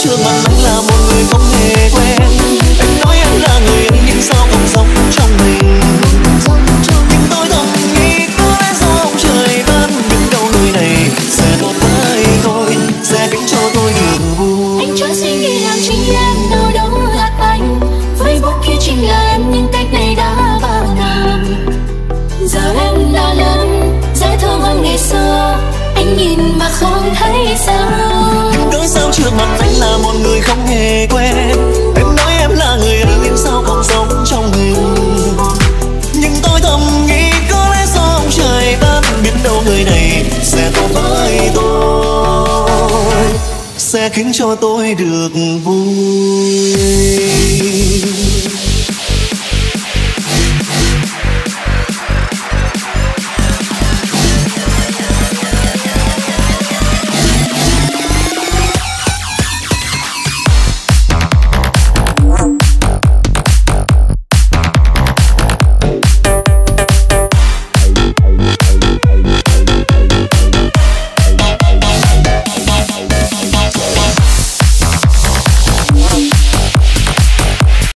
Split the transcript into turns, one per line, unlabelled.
trương bằng anh là một người không hề quen. Anh nói anh là người anh nhưng sao còn sống trong mình. Nhưng tôi không nghĩ có lẽ trời ban những câu lời này. Sẽ tốt với sẽ khiến cho tôi được vui.
Anh chọn suy nghĩ làm chính em, đâu đâu hạt anh. Facebook kia chính là em nhưng cách này đã bao năm. Giờ em đã lớn, dễ thương hơn ngày xưa. Anh nhìn mà không thấy sao.
Sao trước mặt anh là một người không hề quen em nói em là người ấy nhưng sao không giống trong mình? nhưng tôi thầm nghĩ có lẽ do ông trời ban biết đâu người này sẽ tốt với tôi, sẽ khiến cho tôi được vui